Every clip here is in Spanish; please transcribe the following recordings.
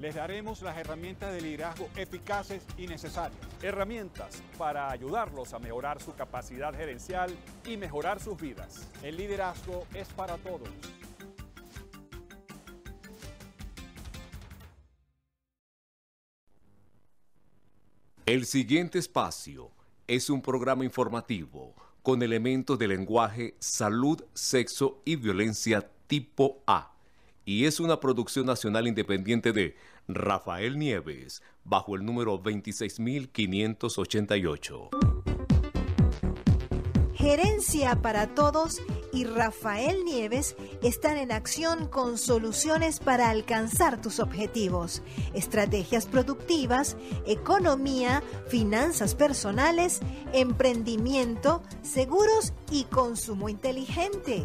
les daremos las herramientas de liderazgo eficaces y necesarias. Herramientas para ayudarlos a mejorar su capacidad gerencial y mejorar sus vidas. El liderazgo es para todos. El siguiente espacio es un programa informativo con elementos de lenguaje, salud, sexo y violencia tipo A y es una producción nacional independiente de Rafael Nieves, bajo el número 26588. Gerencia para Todos y Rafael Nieves están en acción con soluciones para alcanzar tus objetivos, estrategias productivas, economía, finanzas personales, emprendimiento, seguros y consumo inteligente.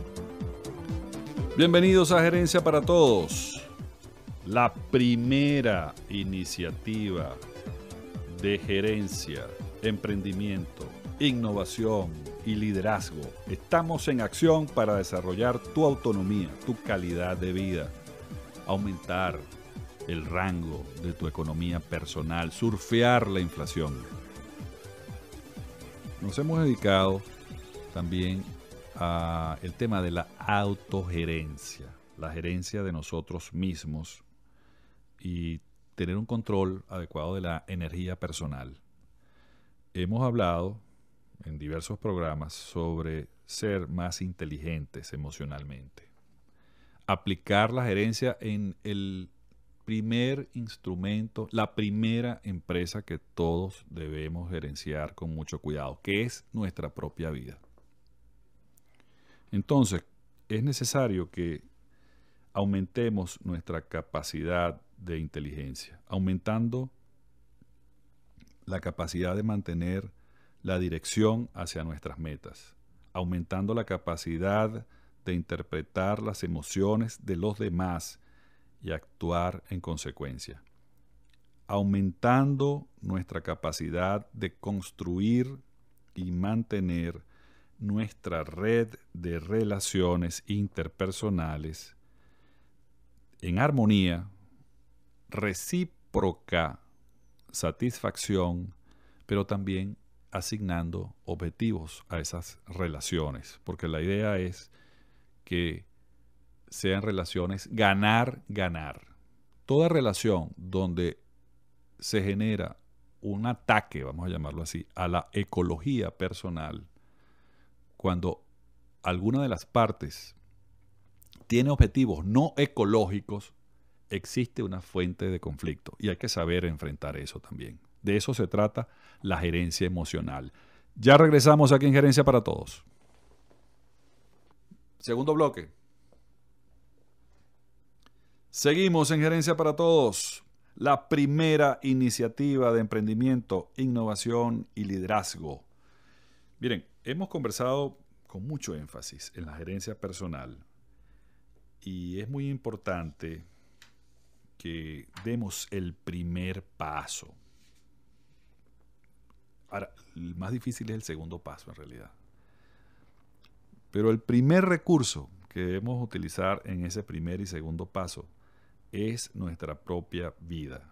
Bienvenidos a Gerencia para Todos, la primera iniciativa de gerencia, emprendimiento, innovación y liderazgo. Estamos en acción para desarrollar tu autonomía, tu calidad de vida, aumentar el rango de tu economía personal, surfear la inflación. Nos hemos dedicado también el tema de la autogerencia, la gerencia de nosotros mismos y tener un control adecuado de la energía personal. Hemos hablado en diversos programas sobre ser más inteligentes emocionalmente. Aplicar la gerencia en el primer instrumento, la primera empresa que todos debemos gerenciar con mucho cuidado, que es nuestra propia vida. Entonces, es necesario que aumentemos nuestra capacidad de inteligencia, aumentando la capacidad de mantener la dirección hacia nuestras metas, aumentando la capacidad de interpretar las emociones de los demás y actuar en consecuencia, aumentando nuestra capacidad de construir y mantener nuestra red de relaciones interpersonales en armonía, recíproca satisfacción, pero también asignando objetivos a esas relaciones, porque la idea es que sean relaciones ganar, ganar. Toda relación donde se genera un ataque, vamos a llamarlo así, a la ecología personal, cuando alguna de las partes tiene objetivos no ecológicos, existe una fuente de conflicto y hay que saber enfrentar eso también. De eso se trata la gerencia emocional. Ya regresamos aquí en Gerencia para Todos. Segundo bloque. Seguimos en Gerencia para Todos, la primera iniciativa de emprendimiento, innovación y liderazgo. Miren, Hemos conversado con mucho énfasis en la gerencia personal y es muy importante que demos el primer paso. Ahora, el más difícil es el segundo paso en realidad. Pero el primer recurso que debemos utilizar en ese primer y segundo paso es nuestra propia vida.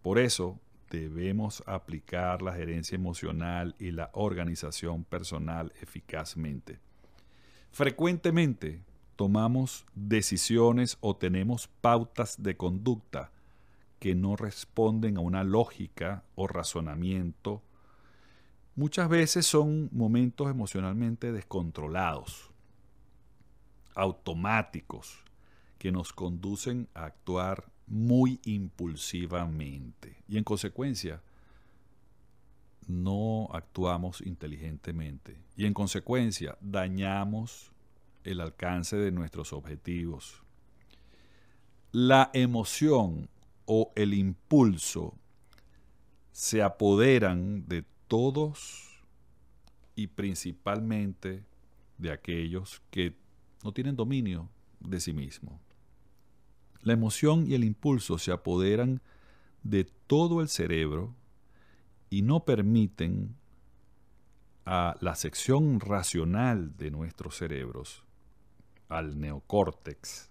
Por eso debemos aplicar la gerencia emocional y la organización personal eficazmente. Frecuentemente tomamos decisiones o tenemos pautas de conducta que no responden a una lógica o razonamiento. Muchas veces son momentos emocionalmente descontrolados, automáticos, que nos conducen a actuar muy impulsivamente y en consecuencia no actuamos inteligentemente y en consecuencia dañamos el alcance de nuestros objetivos. La emoción o el impulso se apoderan de todos y principalmente de aquellos que no tienen dominio de sí mismo. La emoción y el impulso se apoderan de todo el cerebro y no permiten a la sección racional de nuestros cerebros, al neocórtex,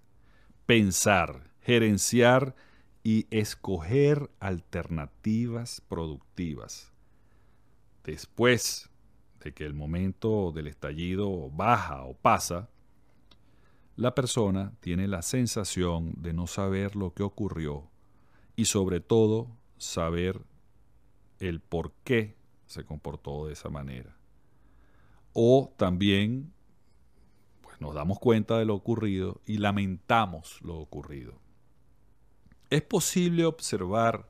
pensar, gerenciar y escoger alternativas productivas. Después de que el momento del estallido baja o pasa, la persona tiene la sensación de no saber lo que ocurrió y sobre todo saber el por qué se comportó de esa manera. O también pues, nos damos cuenta de lo ocurrido y lamentamos lo ocurrido. Es posible observar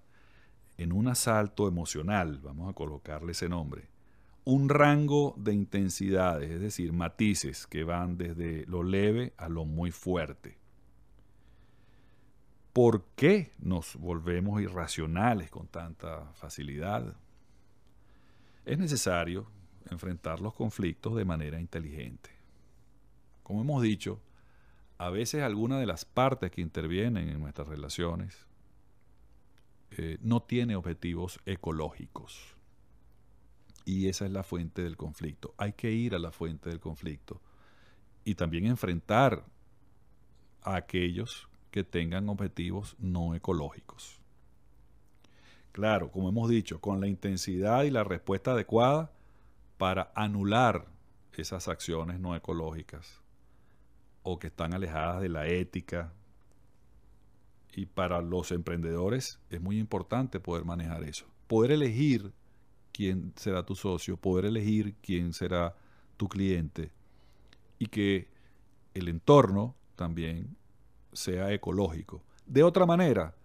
en un asalto emocional, vamos a colocarle ese nombre, un rango de intensidades, es decir, matices que van desde lo leve a lo muy fuerte. ¿Por qué nos volvemos irracionales con tanta facilidad? Es necesario enfrentar los conflictos de manera inteligente. Como hemos dicho, a veces alguna de las partes que intervienen en nuestras relaciones eh, no tiene objetivos ecológicos. Y esa es la fuente del conflicto. Hay que ir a la fuente del conflicto y también enfrentar a aquellos que tengan objetivos no ecológicos. Claro, como hemos dicho, con la intensidad y la respuesta adecuada para anular esas acciones no ecológicas o que están alejadas de la ética. Y para los emprendedores es muy importante poder manejar eso. Poder elegir quién será tu socio, poder elegir quién será tu cliente y que el entorno también sea ecológico. De otra manera,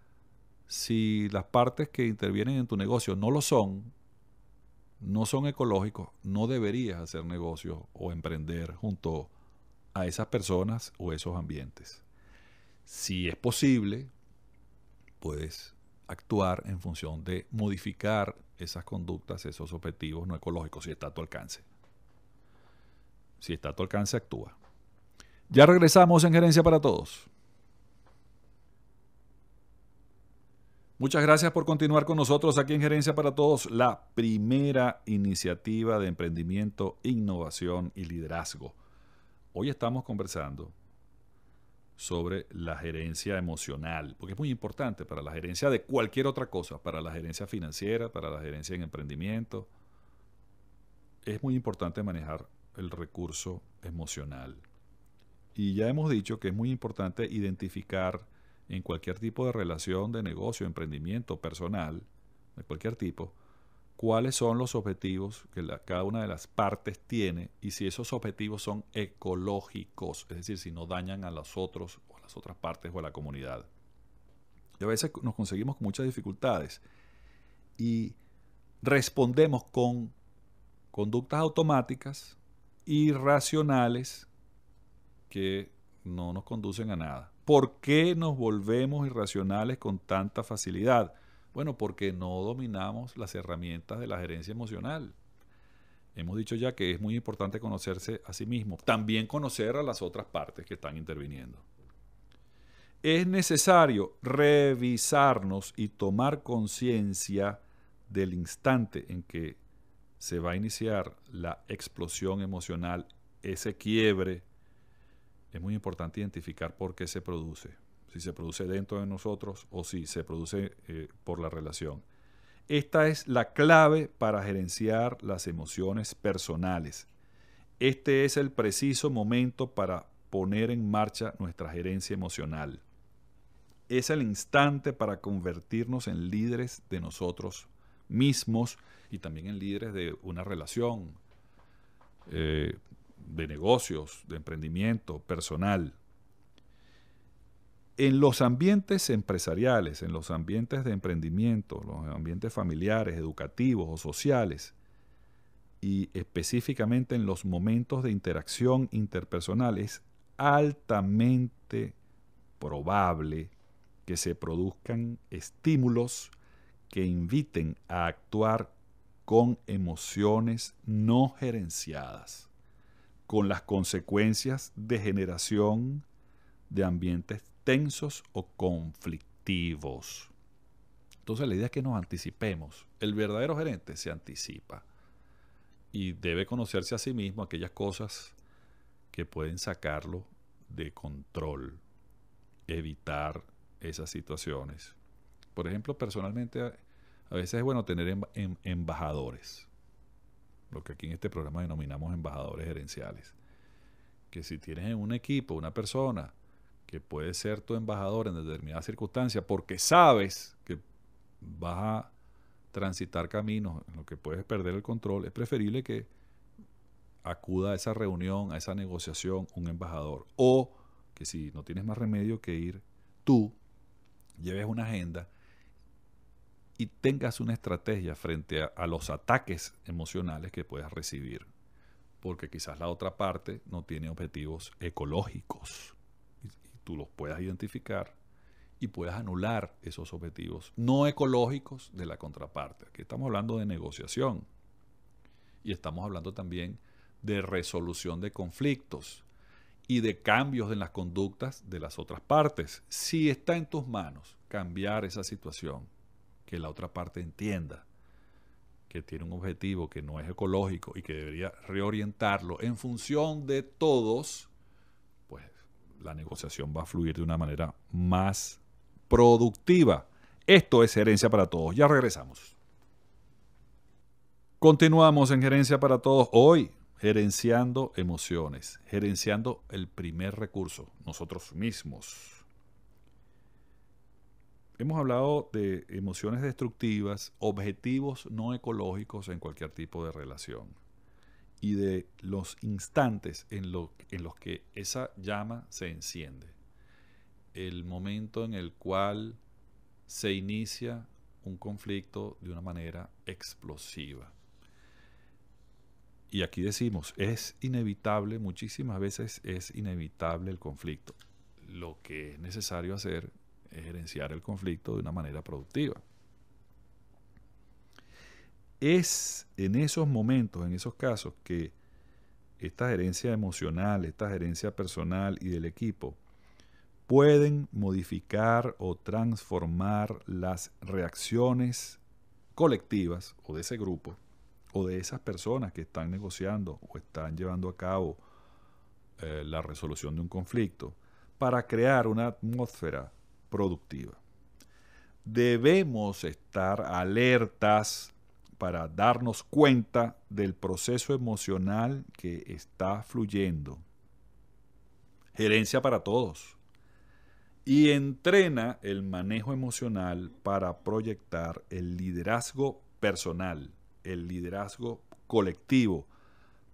si las partes que intervienen en tu negocio no lo son, no son ecológicos, no deberías hacer negocio o emprender junto a esas personas o esos ambientes. Si es posible, puedes actuar en función de modificar esas conductas, esos objetivos no ecológicos, si está a tu alcance. Si está a tu alcance, actúa. Ya regresamos en Gerencia para Todos. Muchas gracias por continuar con nosotros aquí en Gerencia para Todos, la primera iniciativa de emprendimiento, innovación y liderazgo. Hoy estamos conversando sobre la gerencia emocional, porque es muy importante para la gerencia de cualquier otra cosa, para la gerencia financiera, para la gerencia en emprendimiento. Es muy importante manejar el recurso emocional. Y ya hemos dicho que es muy importante identificar en cualquier tipo de relación de negocio, emprendimiento, personal, de cualquier tipo, cuáles son los objetivos que cada una de las partes tiene y si esos objetivos son ecológicos, es decir, si no dañan a los otros o a las otras partes o a la comunidad. Y a veces nos conseguimos con muchas dificultades y respondemos con conductas automáticas irracionales que no nos conducen a nada. ¿Por qué nos volvemos irracionales con tanta facilidad? Bueno, porque no dominamos las herramientas de la gerencia emocional. Hemos dicho ya que es muy importante conocerse a sí mismo, también conocer a las otras partes que están interviniendo. Es necesario revisarnos y tomar conciencia del instante en que se va a iniciar la explosión emocional, ese quiebre es muy importante identificar por qué se produce, si se produce dentro de nosotros o si se produce eh, por la relación. Esta es la clave para gerenciar las emociones personales. Este es el preciso momento para poner en marcha nuestra gerencia emocional. Es el instante para convertirnos en líderes de nosotros mismos y también en líderes de una relación. Eh, de negocios, de emprendimiento, personal. En los ambientes empresariales, en los ambientes de emprendimiento, los ambientes familiares, educativos o sociales, y específicamente en los momentos de interacción interpersonal, es altamente probable que se produzcan estímulos que inviten a actuar con emociones no gerenciadas, con las consecuencias de generación de ambientes tensos o conflictivos. Entonces la idea es que nos anticipemos. El verdadero gerente se anticipa y debe conocerse a sí mismo aquellas cosas que pueden sacarlo de control, evitar esas situaciones. Por ejemplo, personalmente a veces es bueno tener embajadores, lo que aquí en este programa denominamos embajadores gerenciales. Que si tienes en un equipo una persona que puede ser tu embajador en determinadas circunstancias porque sabes que vas a transitar caminos en los que puedes perder el control, es preferible que acuda a esa reunión, a esa negociación, un embajador. O que si no tienes más remedio que ir tú, lleves una agenda y tengas una estrategia frente a, los ataques emocionales que puedas recibir. Porque quizás la otra parte no tiene objetivos ecológicos tú los puedas identificar y puedas anular esos objetivos no ecológicos de la contraparte. Aquí estamos hablando de negociación y estamos hablando también de resolución de conflictos y de cambios en las conductas de las otras partes. Si está en tus manos cambiar esa situación, que la otra parte entienda que tiene un objetivo que no es ecológico y que debería reorientarlo en función de todos, la negociación va a fluir de una manera más productiva. Esto es Gerencia para Todos. Ya regresamos. Continuamos en Gerencia para Todos hoy, gerenciando emociones, gerenciando el primer recurso, nosotros mismos. Hemos hablado de emociones destructivas, objetivos no ecológicos en cualquier tipo de relación y de los instantes en, en los que esa llama se enciende el momento en el cual se inicia un conflicto de una manera explosiva. Y aquí decimos, es inevitable, muchísimas veces es inevitable el conflicto. Lo que es necesario hacer es gerenciar el conflicto de una manera productiva. Es en esos momentos, en esos casos, que esta gerencia emocional, esta gerencia personal y del equipo pueden modificar o transformar las reacciones colectivas o de ese grupo o de esas personas que están negociando o están llevando a cabo eh, la resolución de un conflicto para crear una atmósfera productiva. Debemos estar alertas para darnos cuenta del proceso emocional que está fluyendo. Gerencia para todos y entrena el manejo emocional para proyectar el liderazgo personal, el liderazgo colectivo,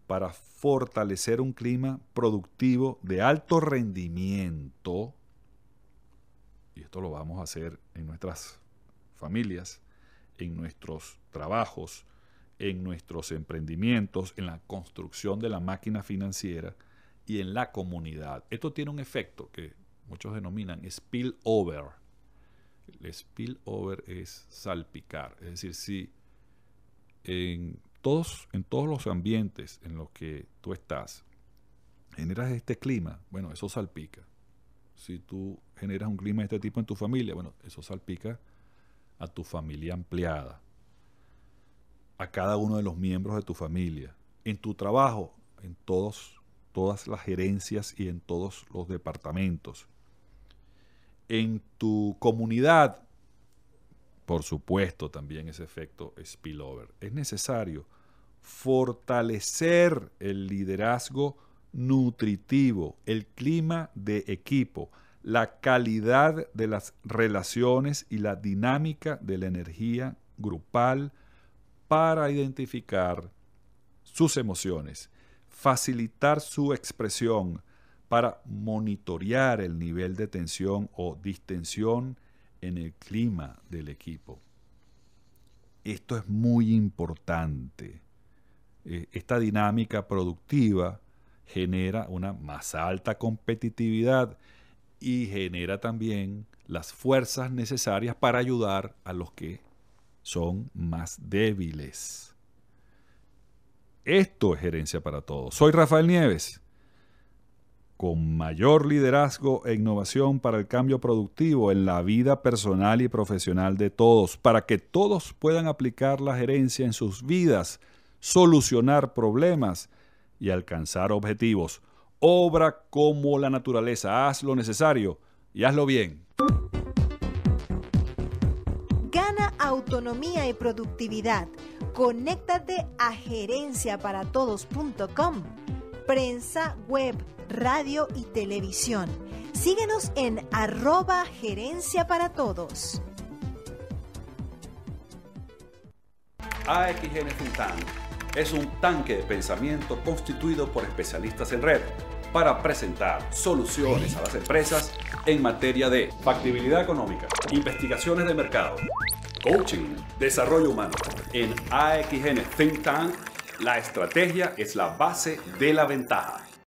para fortalecer un clima productivo de alto rendimiento. Y esto lo vamos a hacer en nuestras familias, en nuestros trabajos, en nuestros emprendimientos, en la construcción de la máquina financiera y en la comunidad. Esto tiene un efecto que muchos denominan spillover. El spillover es salpicar, es decir, si en todos, en todos los ambientes en los que tú estás generas este clima, bueno, eso salpica. Si tú generas un clima de este tipo en tu familia, bueno, eso salpica a tu familia ampliada, a cada uno de los miembros de tu familia, en tu trabajo, en todos, todas las gerencias y en todos los departamentos en tu comunidad, por supuesto también ese efecto spillover. Es necesario fortalecer el liderazgo nutritivo, el clima de equipo, la calidad de las relaciones y la dinámica de la energía grupal para identificar sus emociones, facilitar su expresión, para monitorear el nivel de tensión o distensión en el clima del equipo. Esto es muy importante. Eh, esta dinámica productiva genera una más alta competitividad y genera también las fuerzas necesarias para ayudar a los que son más débiles. Esto es Gerencia para Todos. Soy Rafael Nieves. Con mayor liderazgo e innovación para el cambio productivo en la vida personal y profesional de todos, para que todos puedan aplicar la gerencia en sus vidas, solucionar problemas y alcanzar objetivos. Obra como la naturaleza, haz lo necesario y hazlo bien. Gana autonomía y productividad. Conéctate a gerenciaparatodos.com. Prensa, web, radio y televisión. Síguenos en arroba gerencia para todos. AXN es un tanque de pensamiento constituido por especialistas en red para presentar soluciones a las empresas en materia de factibilidad económica, investigaciones de mercado, coaching, desarrollo humano. En AXN Think Tank, la estrategia es la base de la ventaja.